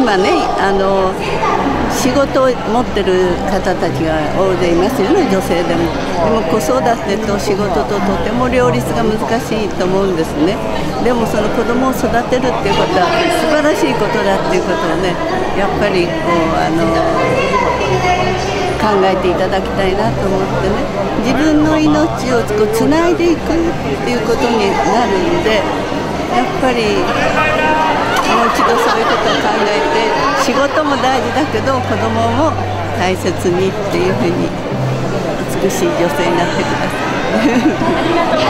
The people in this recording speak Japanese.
今ねあの仕事を持ってる方たちが大勢いますよね女性でも。でも子育てと仕事ととても両立が難しいと思うんですね。でもその子供を育てるっていうことは素晴らしいことだっていうことをねやっぱりこうあの考えていただきたいなと思ってね。自分の命をこうつないでいくっていうことになるんでやっぱり一度そういうことを考えて仕事も大事だけど子供も大切にっていうふうに美しい女性になってください。